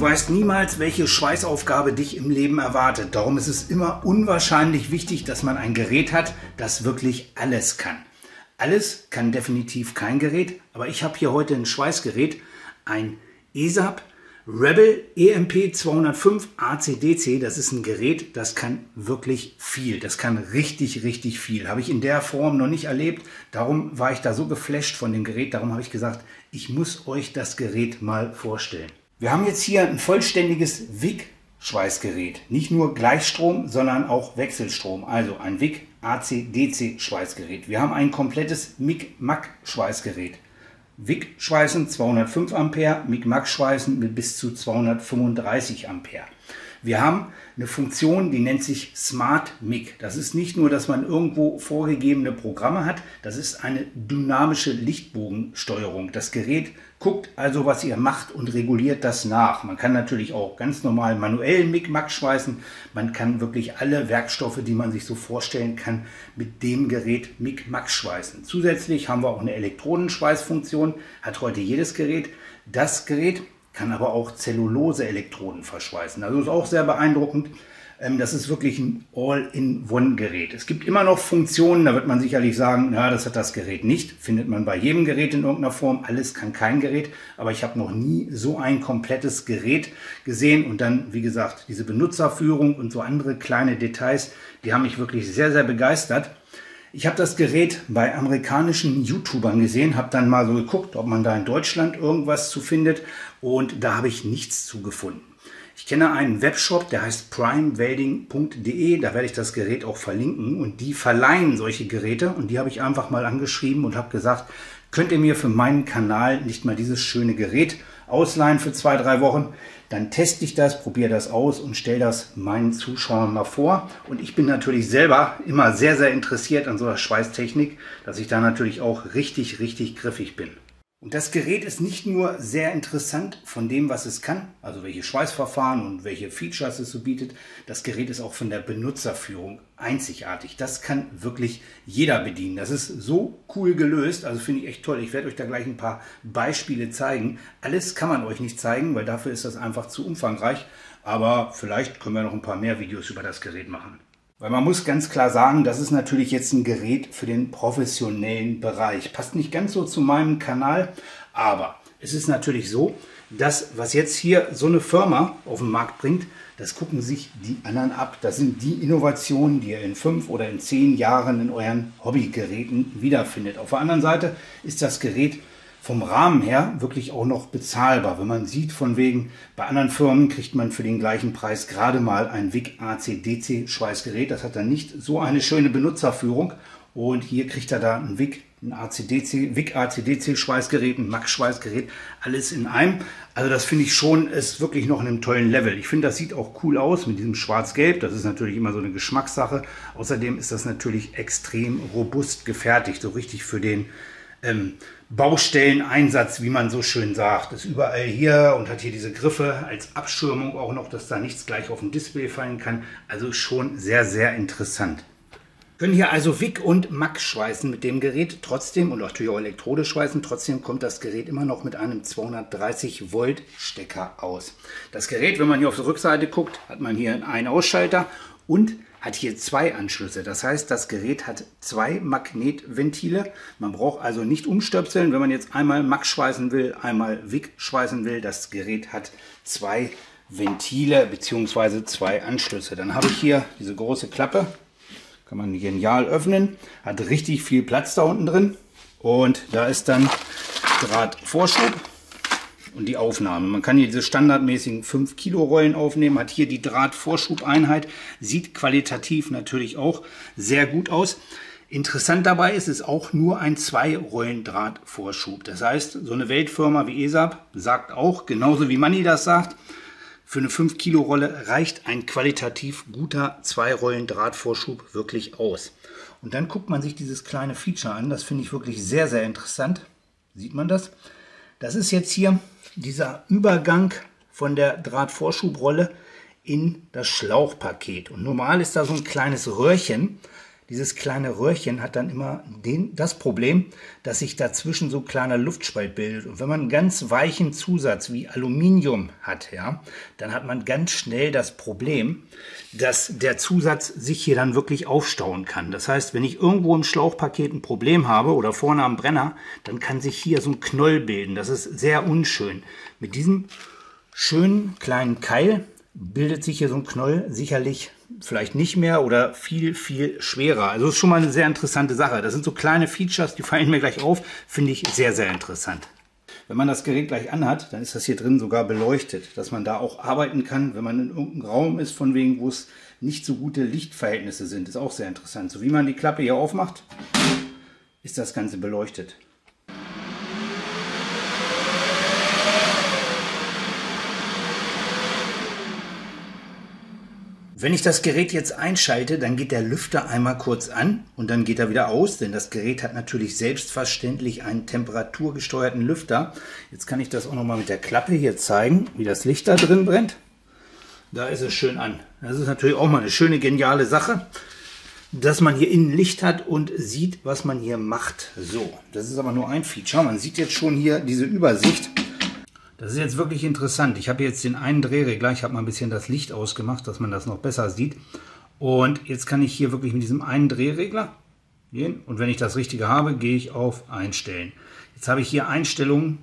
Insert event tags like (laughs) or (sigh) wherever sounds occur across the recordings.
Weißt niemals, welche Schweißaufgabe dich im Leben erwartet. Darum ist es immer unwahrscheinlich wichtig, dass man ein Gerät hat, das wirklich alles kann. Alles kann definitiv kein Gerät, aber ich habe hier heute ein Schweißgerät, ein ESAP Rebel EMP 205 ACDC. Das ist ein Gerät, das kann wirklich viel. Das kann richtig, richtig viel. Habe ich in der Form noch nicht erlebt. Darum war ich da so geflasht von dem Gerät. Darum habe ich gesagt, ich muss euch das Gerät mal vorstellen. Wir haben jetzt hier ein vollständiges WIG-Schweißgerät. Nicht nur Gleichstrom, sondern auch Wechselstrom. Also ein WIG AC-DC-Schweißgerät. Wir haben ein komplettes MIG-MAG-Schweißgerät. WIG-Schweißen 205 Ampere, MIG-MAG-Schweißen mit bis zu 235 Ampere. Wir haben eine Funktion, die nennt sich Smart MIG. Das ist nicht nur, dass man irgendwo vorgegebene Programme hat, das ist eine dynamische Lichtbogensteuerung. Das Gerät guckt also, was ihr macht und reguliert das nach. Man kann natürlich auch ganz normal manuell MIG-MAG schweißen. Man kann wirklich alle Werkstoffe, die man sich so vorstellen kann, mit dem Gerät MIG-MAG schweißen. Zusätzlich haben wir auch eine Elektronenschweißfunktion, hat heute jedes Gerät. Das Gerät kann aber auch Zellulose-Elektroden verschweißen. Also ist auch sehr beeindruckend. Ähm, das ist wirklich ein All-in-One-Gerät. Es gibt immer noch Funktionen, da wird man sicherlich sagen, na, das hat das Gerät nicht. Findet man bei jedem Gerät in irgendeiner Form. Alles kann kein Gerät, aber ich habe noch nie so ein komplettes Gerät gesehen. Und dann, wie gesagt, diese Benutzerführung und so andere kleine Details, die haben mich wirklich sehr, sehr begeistert. Ich habe das Gerät bei amerikanischen YouTubern gesehen, habe dann mal so geguckt, ob man da in Deutschland irgendwas zu findet. Und da habe ich nichts zu gefunden. Ich kenne einen Webshop, der heißt primewelding.de, da werde ich das Gerät auch verlinken. Und die verleihen solche Geräte. Und die habe ich einfach mal angeschrieben und habe gesagt, könnt ihr mir für meinen Kanal nicht mal dieses schöne Gerät ausleihen für zwei, drei Wochen? Dann teste ich das, probiere das aus und stelle das meinen Zuschauern mal vor. Und ich bin natürlich selber immer sehr, sehr interessiert an so einer Schweißtechnik, dass ich da natürlich auch richtig, richtig griffig bin. Und das Gerät ist nicht nur sehr interessant von dem, was es kann, also welche Schweißverfahren und welche Features es so bietet. Das Gerät ist auch von der Benutzerführung einzigartig. Das kann wirklich jeder bedienen. Das ist so cool gelöst, also finde ich echt toll. Ich werde euch da gleich ein paar Beispiele zeigen. Alles kann man euch nicht zeigen, weil dafür ist das einfach zu umfangreich. Aber vielleicht können wir noch ein paar mehr Videos über das Gerät machen. Weil man muss ganz klar sagen, das ist natürlich jetzt ein Gerät für den professionellen Bereich. Passt nicht ganz so zu meinem Kanal, aber es ist natürlich so, dass was jetzt hier so eine Firma auf den Markt bringt, das gucken sich die anderen ab. Das sind die Innovationen, die ihr in fünf oder in zehn Jahren in euren Hobbygeräten wiederfindet. Auf der anderen Seite ist das Gerät vom Rahmen her wirklich auch noch bezahlbar. Wenn man sieht, von wegen, bei anderen Firmen kriegt man für den gleichen Preis gerade mal ein WIG AC-DC Schweißgerät. Das hat dann nicht so eine schöne Benutzerführung. Und hier kriegt er da ein WIG, ein ACDC, WIG ACDC Schweißgerät, ein Max Schweißgerät, alles in einem. Also das finde ich schon, ist wirklich noch in einem tollen Level. Ich finde, das sieht auch cool aus mit diesem Schwarz-Gelb. Das ist natürlich immer so eine Geschmackssache. Außerdem ist das natürlich extrem robust gefertigt, so richtig für den ähm, Baustelleneinsatz, wie man so schön sagt. Ist überall hier und hat hier diese Griffe als Abschirmung auch noch, dass da nichts gleich auf dem Display fallen kann. Also schon sehr, sehr interessant. Können hier also WIG und MAC schweißen mit dem Gerät trotzdem und natürlich auch Elektrode schweißen. Trotzdem kommt das Gerät immer noch mit einem 230 Volt Stecker aus. Das Gerät, wenn man hier auf der Rückseite guckt, hat man hier einen Ausschalter und hat hier zwei Anschlüsse. Das heißt, das Gerät hat zwei Magnetventile. Man braucht also nicht umstöpseln, wenn man jetzt einmal Max schweißen will, einmal WIG schweißen will. Das Gerät hat zwei Ventile bzw. zwei Anschlüsse. Dann habe ich hier diese große Klappe. Kann man genial öffnen. Hat richtig viel Platz da unten drin. Und da ist dann Drahtvorschub und die Aufnahme. Man kann hier diese standardmäßigen 5 Kilo Rollen aufnehmen, hat hier die Drahtvorschubeinheit, sieht qualitativ natürlich auch sehr gut aus. Interessant dabei ist es auch nur ein 2-Rollen-Drahtvorschub. Das heißt, so eine Weltfirma wie ESAP sagt auch, genauso wie Manni das sagt, für eine 5 Kilo Rolle reicht ein qualitativ guter 2-Rollen-Drahtvorschub wirklich aus. Und dann guckt man sich dieses kleine Feature an. Das finde ich wirklich sehr, sehr interessant. Sieht man das? Das ist jetzt hier dieser Übergang von der Drahtvorschubrolle in das Schlauchpaket. Und normal ist da so ein kleines Röhrchen. Dieses kleine Röhrchen hat dann immer den, das Problem, dass sich dazwischen so kleiner Luftspalt bildet. Und wenn man einen ganz weichen Zusatz wie Aluminium hat, ja, dann hat man ganz schnell das Problem, dass der Zusatz sich hier dann wirklich aufstauen kann. Das heißt, wenn ich irgendwo im Schlauchpaket ein Problem habe oder vorne am Brenner, dann kann sich hier so ein Knoll bilden. Das ist sehr unschön. Mit diesem schönen kleinen Keil bildet sich hier so ein Knoll sicherlich vielleicht nicht mehr oder viel, viel schwerer. Also ist schon mal eine sehr interessante Sache. Das sind so kleine Features, die fallen mir gleich auf, finde ich sehr, sehr interessant. Wenn man das Gerät gleich anhat, dann ist das hier drin sogar beleuchtet, dass man da auch arbeiten kann, wenn man in irgendeinem Raum ist, von wegen, wo es nicht so gute Lichtverhältnisse sind. Ist auch sehr interessant. So wie man die Klappe hier aufmacht, ist das Ganze beleuchtet. Wenn ich das Gerät jetzt einschalte, dann geht der Lüfter einmal kurz an und dann geht er wieder aus, denn das Gerät hat natürlich selbstverständlich einen temperaturgesteuerten Lüfter. Jetzt kann ich das auch noch mal mit der Klappe hier zeigen, wie das Licht da drin brennt. Da ist es schön an. Das ist natürlich auch mal eine schöne, geniale Sache, dass man hier innen Licht hat und sieht, was man hier macht. So, das ist aber nur ein Feature. Man sieht jetzt schon hier diese Übersicht. Das ist jetzt wirklich interessant. Ich habe jetzt den einen Drehregler, ich habe mal ein bisschen das Licht ausgemacht, dass man das noch besser sieht. Und jetzt kann ich hier wirklich mit diesem einen Drehregler gehen. Und wenn ich das Richtige habe, gehe ich auf Einstellen. Jetzt habe ich hier Einstellungen,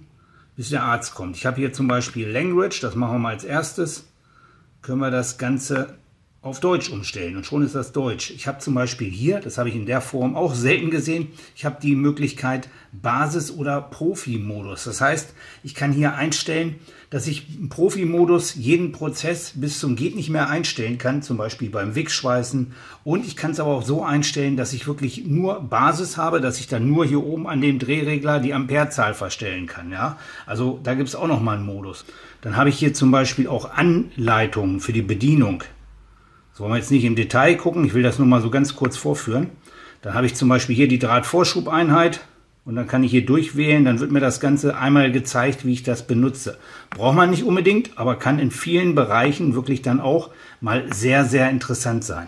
bis der Arzt kommt. Ich habe hier zum Beispiel Language, das machen wir mal als erstes. Können wir das Ganze auf Deutsch umstellen und schon ist das Deutsch. Ich habe zum Beispiel hier, das habe ich in der Form auch selten gesehen, ich habe die Möglichkeit Basis- oder Profi-Modus. Das heißt, ich kann hier einstellen, dass ich im Profi-Modus jeden Prozess bis zum geht nicht mehr einstellen kann, zum Beispiel beim Wickschweißen. Und ich kann es aber auch so einstellen, dass ich wirklich nur Basis habe, dass ich dann nur hier oben an dem Drehregler die Amperezahl verstellen kann. Ja? Also da gibt es auch nochmal einen Modus. Dann habe ich hier zum Beispiel auch Anleitungen für die Bedienung. So wollen wir jetzt nicht im Detail gucken, ich will das nur mal so ganz kurz vorführen. Dann habe ich zum Beispiel hier die Drahtvorschubeinheit und dann kann ich hier durchwählen, dann wird mir das Ganze einmal gezeigt, wie ich das benutze. Braucht man nicht unbedingt, aber kann in vielen Bereichen wirklich dann auch mal sehr, sehr interessant sein.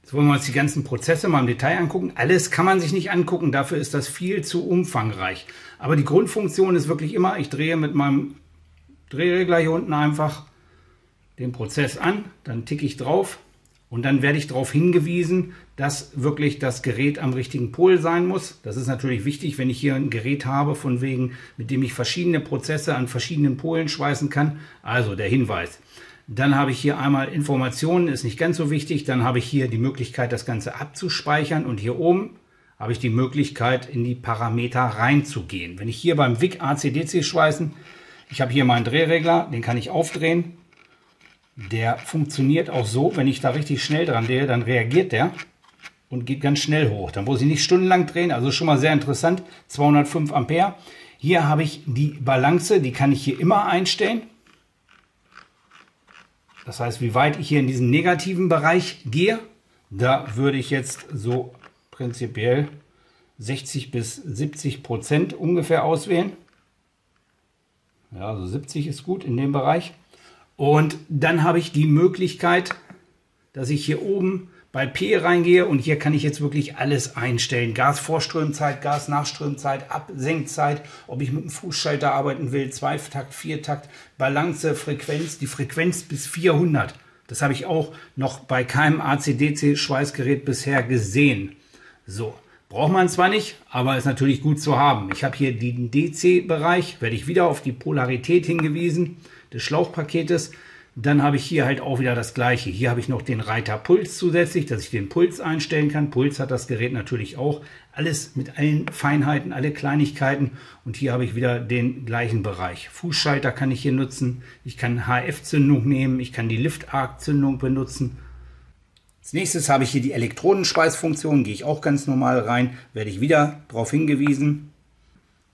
Jetzt wollen wir uns die ganzen Prozesse mal im Detail angucken. Alles kann man sich nicht angucken, dafür ist das viel zu umfangreich. Aber die Grundfunktion ist wirklich immer, ich drehe mit meinem Drehregler hier unten einfach den Prozess an, dann ticke ich drauf und dann werde ich darauf hingewiesen, dass wirklich das Gerät am richtigen Pol sein muss. Das ist natürlich wichtig, wenn ich hier ein Gerät habe, von wegen, mit dem ich verschiedene Prozesse an verschiedenen Polen schweißen kann. Also der Hinweis. Dann habe ich hier einmal Informationen, ist nicht ganz so wichtig. Dann habe ich hier die Möglichkeit, das Ganze abzuspeichern. Und hier oben habe ich die Möglichkeit, in die Parameter reinzugehen. Wenn ich hier beim WIC ACDC schweißen, ich habe hier meinen Drehregler, den kann ich aufdrehen der funktioniert auch so, wenn ich da richtig schnell dran drehe, dann reagiert der und geht ganz schnell hoch. Dann muss ich nicht stundenlang drehen, also schon mal sehr interessant. 205 Ampere. Hier habe ich die Balance, die kann ich hier immer einstellen. Das heißt, wie weit ich hier in diesen negativen Bereich gehe, da würde ich jetzt so prinzipiell 60 bis 70 Prozent ungefähr auswählen. Ja, also 70 ist gut in dem Bereich. Und dann habe ich die Möglichkeit, dass ich hier oben bei P reingehe und hier kann ich jetzt wirklich alles einstellen. Gasvorströmzeit, Gasnachströmzeit, Absenkzeit, ob ich mit einem Fußschalter arbeiten will, Zweitakt, Viertakt, Balance, Frequenz, die Frequenz bis 400. Das habe ich auch noch bei keinem ACDC-Schweißgerät bisher gesehen. So, braucht man zwar nicht, aber ist natürlich gut zu haben. Ich habe hier den DC-Bereich, werde ich wieder auf die Polarität hingewiesen des Schlauchpaketes. Dann habe ich hier halt auch wieder das gleiche. Hier habe ich noch den Reiter Puls zusätzlich, dass ich den Puls einstellen kann. Puls hat das Gerät natürlich auch. Alles mit allen Feinheiten, alle Kleinigkeiten. Und hier habe ich wieder den gleichen Bereich. Fußschalter kann ich hier nutzen. Ich kann HF-Zündung nehmen. Ich kann die Lift-Arc-Zündung benutzen. Als nächstes habe ich hier die Elektrodenspeisfunktion. Gehe ich auch ganz normal rein. Werde ich wieder darauf hingewiesen.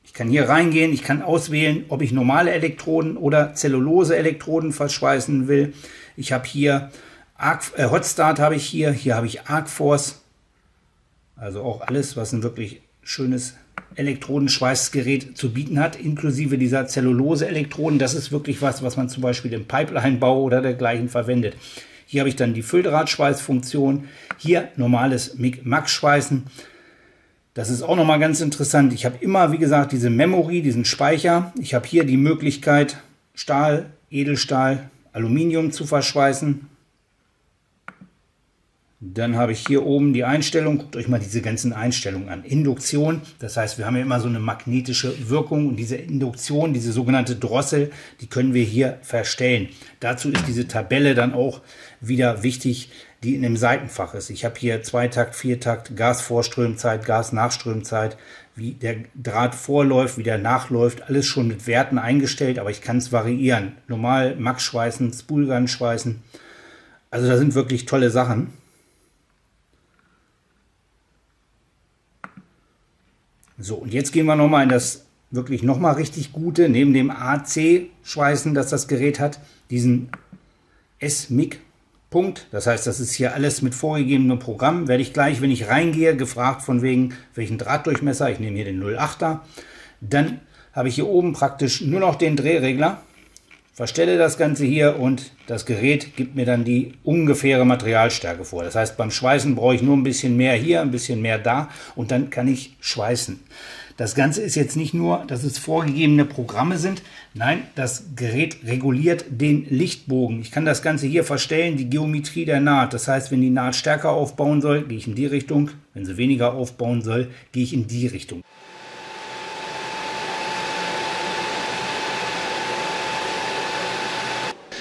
Ich kann hier reingehen, ich kann auswählen, ob ich normale Elektroden oder Zellulose-Elektroden verschweißen will. Ich habe hier Arc, äh, Hotstart habe ich hier, hier habe ich Arcforce. Also auch alles, was ein wirklich schönes Elektrodenschweißgerät zu bieten hat, inklusive dieser Zellulose-Elektroden. Das ist wirklich was, was man zum Beispiel im Pipeline-Bau oder dergleichen verwendet. Hier habe ich dann die Fülldrahtschweißfunktion. Hier normales MIG-Max-Schweißen. Das ist auch nochmal ganz interessant. Ich habe immer, wie gesagt, diese Memory, diesen Speicher. Ich habe hier die Möglichkeit, Stahl, Edelstahl, Aluminium zu verschweißen. Dann habe ich hier oben die Einstellung. Guckt euch mal diese ganzen Einstellungen an. Induktion, das heißt, wir haben ja immer so eine magnetische Wirkung und diese Induktion, diese sogenannte Drossel, die können wir hier verstellen. Dazu ist diese Tabelle dann auch wieder wichtig, die in dem Seitenfach ist. Ich habe hier Zweitakt, Viertakt, Gasvorströmzeit, Gasnachströmzeit, wie der Draht vorläuft, wie der nachläuft, alles schon mit Werten eingestellt, aber ich kann es variieren. Normal Max schweißen, Spoolgun schweißen. Also da sind wirklich tolle Sachen. So, und jetzt gehen wir nochmal in das wirklich nochmal richtig gute, neben dem AC-Schweißen, das das Gerät hat, diesen S-MIG Punkt. Das heißt, das ist hier alles mit vorgegebenem Programm. Werde ich gleich, wenn ich reingehe, gefragt von wegen, welchen Drahtdurchmesser. Ich nehme hier den 08er. Dann habe ich hier oben praktisch nur noch den Drehregler. Verstelle das Ganze hier und das Gerät gibt mir dann die ungefähre Materialstärke vor. Das heißt, beim Schweißen brauche ich nur ein bisschen mehr hier, ein bisschen mehr da und dann kann ich schweißen. Das Ganze ist jetzt nicht nur, dass es vorgegebene Programme sind. Nein, das Gerät reguliert den Lichtbogen. Ich kann das Ganze hier verstellen, die Geometrie der Naht. Das heißt, wenn die Naht stärker aufbauen soll, gehe ich in die Richtung. Wenn sie weniger aufbauen soll, gehe ich in die Richtung.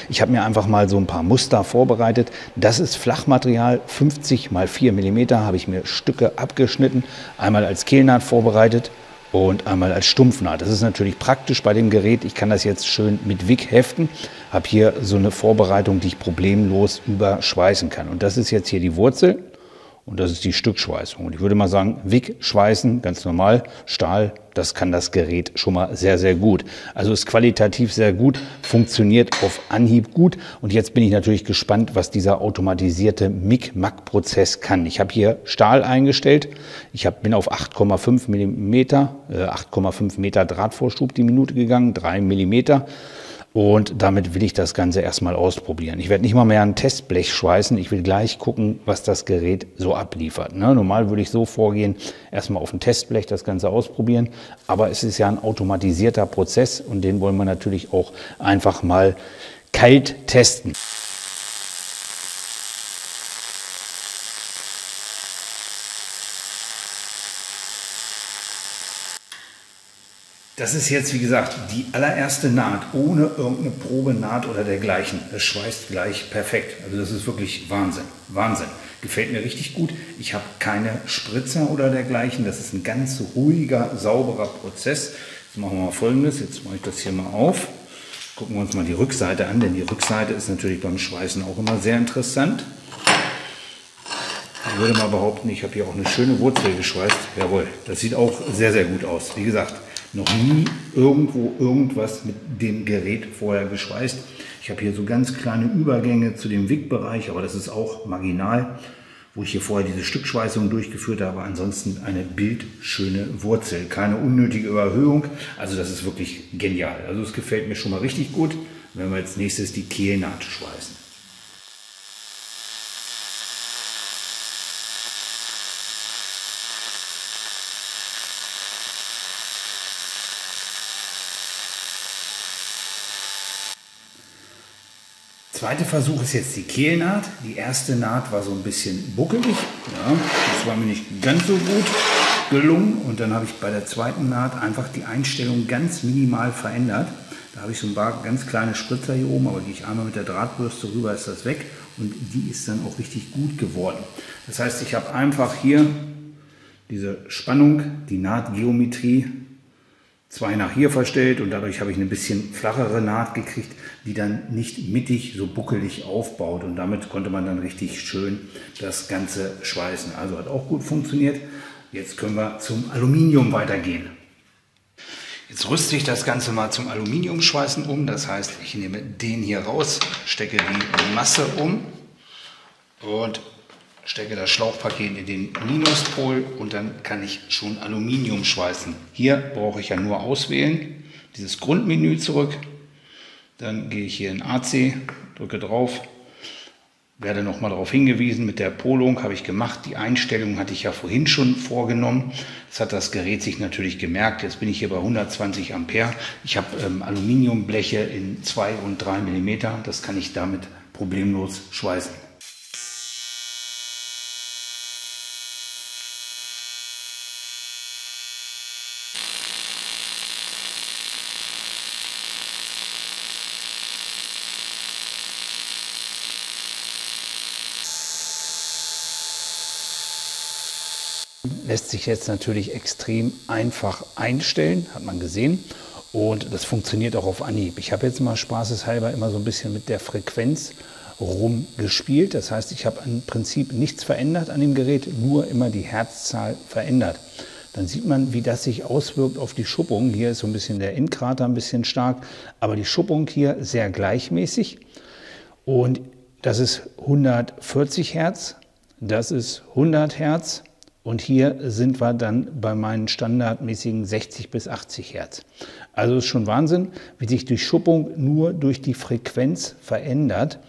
Ich habe mir einfach mal so ein paar Muster vorbereitet. Das ist Flachmaterial, 50 x 4 mm habe ich mir Stücke abgeschnitten, einmal als Kehlnaht vorbereitet und einmal als Stumpfnaht. Das ist natürlich praktisch bei dem Gerät. Ich kann das jetzt schön mit Wick heften, habe hier so eine Vorbereitung, die ich problemlos überschweißen kann. Und das ist jetzt hier die Wurzel und das ist die Stückschweißung. Und ich würde mal sagen, Wick schweißen, ganz normal, Stahl, das kann das Gerät schon mal sehr, sehr gut. Also ist qualitativ sehr gut, funktioniert auf Anhieb gut. Und jetzt bin ich natürlich gespannt, was dieser automatisierte MIG-MAG-Prozess kann. Ich habe hier Stahl eingestellt. Ich hab, bin auf 8,5 Millimeter, äh, 8,5 Meter Drahtvorschub die Minute gegangen, 3 Millimeter. Und damit will ich das Ganze erstmal ausprobieren. Ich werde nicht mal mehr ein Testblech schweißen. Ich will gleich gucken, was das Gerät so abliefert. Ne? Normal würde ich so vorgehen, erstmal auf dem Testblech das Ganze ausprobieren. Aber es ist ja ein automatisierter Prozess und den wollen wir natürlich auch einfach mal kalt testen. Das ist jetzt, wie gesagt, die allererste Naht, ohne irgendeine Probenaht oder dergleichen. Es schweißt gleich perfekt. Also das ist wirklich Wahnsinn. Wahnsinn. Gefällt mir richtig gut. Ich habe keine Spritzer oder dergleichen. Das ist ein ganz ruhiger, sauberer Prozess. Jetzt machen wir mal folgendes. Jetzt mache ich das hier mal auf. Gucken wir uns mal die Rückseite an, denn die Rückseite ist natürlich beim Schweißen auch immer sehr interessant. Ich würde mal behaupten, ich habe hier auch eine schöne Wurzel geschweißt. Jawohl, das sieht auch sehr, sehr gut aus. Wie gesagt, noch nie irgendwo irgendwas mit dem Gerät vorher geschweißt. Ich habe hier so ganz kleine Übergänge zu dem Wickbereich, aber das ist auch marginal, wo ich hier vorher diese Stückschweißung durchgeführt habe. Ansonsten eine bildschöne Wurzel, keine unnötige Überhöhung. Also das ist wirklich genial. Also es gefällt mir schon mal richtig gut. Wenn wir jetzt nächstes die Kehlnaht schweißen. Zweiter Versuch ist jetzt die Kehlnaht. Die erste Naht war so ein bisschen buckelig. Ja, das war mir nicht ganz so gut gelungen. Und dann habe ich bei der zweiten Naht einfach die Einstellung ganz minimal verändert. Da habe ich so ein paar ganz kleine Spritzer hier oben, aber gehe ich einmal mit der Drahtbürste rüber, ist das weg. Und die ist dann auch richtig gut geworden. Das heißt, ich habe einfach hier diese Spannung, die Nahtgeometrie zwei nach hier verstellt und dadurch habe ich eine bisschen flachere Naht gekriegt, die dann nicht mittig so buckelig aufbaut und damit konnte man dann richtig schön das Ganze schweißen. Also hat auch gut funktioniert. Jetzt können wir zum Aluminium weitergehen. Jetzt rüste ich das Ganze mal zum Aluminiumschweißen um. Das heißt, ich nehme den hier raus, stecke die Masse um und stecke das Schlauchpaket in den Minuspol und dann kann ich schon Aluminium schweißen. Hier brauche ich ja nur auswählen, dieses Grundmenü zurück. Dann gehe ich hier in AC, drücke drauf, werde nochmal darauf hingewiesen, mit der Polung habe ich gemacht. Die Einstellung hatte ich ja vorhin schon vorgenommen. Jetzt hat das Gerät sich natürlich gemerkt. Jetzt bin ich hier bei 120 Ampere. Ich habe ähm, Aluminiumbleche in 2 und 3 Millimeter. Das kann ich damit problemlos schweißen. Lässt sich jetzt natürlich extrem einfach einstellen, hat man gesehen. Und das funktioniert auch auf Anhieb. Ich habe jetzt mal spaßeshalber immer so ein bisschen mit der Frequenz rumgespielt. Das heißt, ich habe im Prinzip nichts verändert an dem Gerät, nur immer die Herzzahl verändert. Dann sieht man, wie das sich auswirkt auf die Schuppung. Hier ist so ein bisschen der Endkrater ein bisschen stark, aber die Schuppung hier sehr gleichmäßig. Und das ist 140 Hertz, das ist 100 Hertz, und hier sind wir dann bei meinen standardmäßigen 60 bis 80 Hertz. Also ist schon Wahnsinn, wie sich die Schuppung nur durch die Frequenz verändert.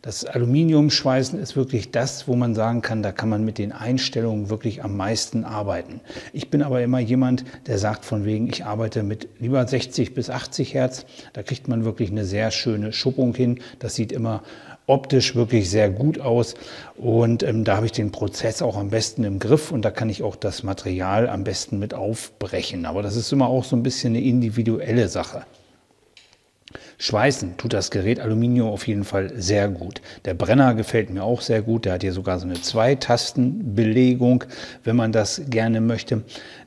Das Aluminiumschweißen ist wirklich das, wo man sagen kann, da kann man mit den Einstellungen wirklich am meisten arbeiten. Ich bin aber immer jemand, der sagt von wegen, ich arbeite mit lieber 60 bis 80 Hertz. Da kriegt man wirklich eine sehr schöne Schuppung hin. Das sieht immer optisch wirklich sehr gut aus und ähm, da habe ich den Prozess auch am besten im Griff und da kann ich auch das Material am besten mit aufbrechen. Aber das ist immer auch so ein bisschen eine individuelle Sache. Schweißen tut das Gerät Aluminium auf jeden Fall sehr gut. Der Brenner gefällt mir auch sehr gut. Der hat hier sogar so eine Zweitastenbelegung, wenn man das gerne möchte.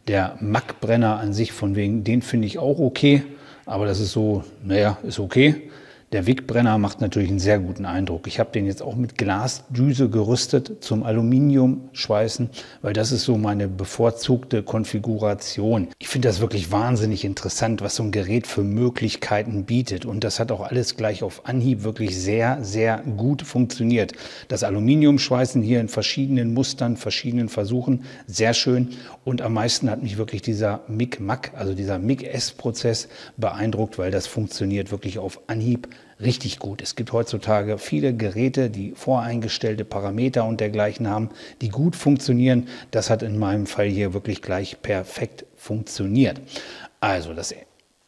Der Mack-Brenner an sich von wegen, den finde ich auch okay. Aber das ist so, naja, ist okay. Der Wickbrenner macht natürlich einen sehr guten Eindruck. Ich habe den jetzt auch mit Glasdüse gerüstet zum Aluminiumschweißen, weil das ist so meine bevorzugte Konfiguration. Ich finde das wirklich wahnsinnig interessant, was so ein Gerät für Möglichkeiten bietet. Und das hat auch alles gleich auf Anhieb wirklich sehr, sehr gut funktioniert. Das Aluminiumschweißen hier in verschiedenen Mustern, verschiedenen Versuchen, sehr schön. Und am meisten hat mich wirklich dieser MIG-MAC, also dieser MIG-S-Prozess beeindruckt, weil das funktioniert wirklich auf Anhieb richtig gut. Es gibt heutzutage viele Geräte, die voreingestellte Parameter und dergleichen haben, die gut funktionieren. Das hat in meinem Fall hier wirklich gleich perfekt funktioniert. Also das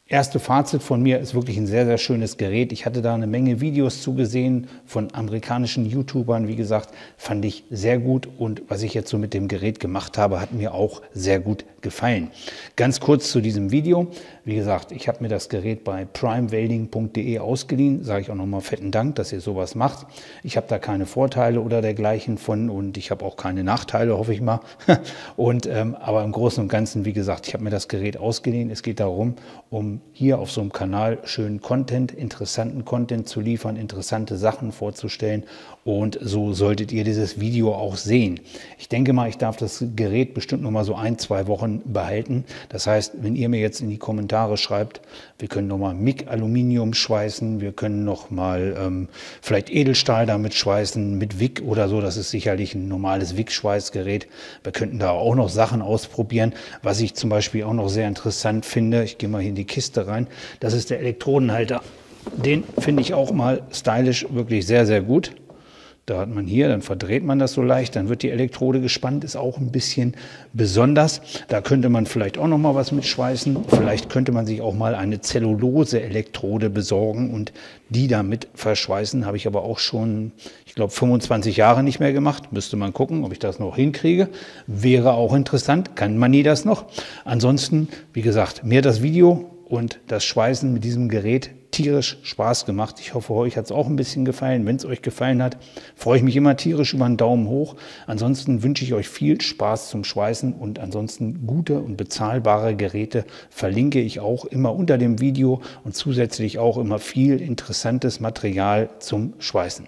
Erste Fazit von mir ist wirklich ein sehr, sehr schönes Gerät. Ich hatte da eine Menge Videos zugesehen von amerikanischen YouTubern. Wie gesagt, fand ich sehr gut und was ich jetzt so mit dem Gerät gemacht habe, hat mir auch sehr gut gefallen. Ganz kurz zu diesem Video. Wie gesagt, ich habe mir das Gerät bei primewelding.de ausgeliehen. Sage ich auch nochmal fetten Dank, dass ihr sowas macht. Ich habe da keine Vorteile oder dergleichen von und ich habe auch keine Nachteile, hoffe ich mal. (laughs) und ähm, aber im Großen und Ganzen, wie gesagt, ich habe mir das Gerät ausgeliehen. Es geht darum, um hier auf so einem Kanal schönen Content, interessanten Content zu liefern, interessante Sachen vorzustellen. Und so solltet ihr dieses Video auch sehen. Ich denke mal, ich darf das Gerät bestimmt noch mal so ein, zwei Wochen behalten. Das heißt, wenn ihr mir jetzt in die Kommentare schreibt, wir können noch mal MIG Aluminium schweißen, wir können noch mal ähm, vielleicht Edelstahl damit schweißen, mit WIG oder so. Das ist sicherlich ein normales WIG-Schweißgerät. Wir könnten da auch noch Sachen ausprobieren. Was ich zum Beispiel auch noch sehr interessant finde, ich gehe mal hier in die Kiste rein. Das ist der Elektrodenhalter. Den finde ich auch mal stylisch wirklich sehr, sehr gut. Da hat man hier, dann verdreht man das so leicht, dann wird die Elektrode gespannt, ist auch ein bisschen besonders. Da könnte man vielleicht auch noch mal was mitschweißen. Vielleicht könnte man sich auch mal eine Zellulose-Elektrode besorgen und die damit verschweißen. Habe ich aber auch schon, ich glaube, 25 Jahre nicht mehr gemacht. Müsste man gucken, ob ich das noch hinkriege. Wäre auch interessant. Kann man nie das noch. Ansonsten, wie gesagt, mir das Video und das Schweißen mit diesem Gerät tierisch Spaß gemacht. Ich hoffe, euch hat es auch ein bisschen gefallen. Wenn es euch gefallen hat, freue ich mich immer tierisch über einen Daumen hoch. Ansonsten wünsche ich euch viel Spaß zum Schweißen und ansonsten gute und bezahlbare Geräte verlinke ich auch immer unter dem Video und zusätzlich auch immer viel interessantes Material zum Schweißen.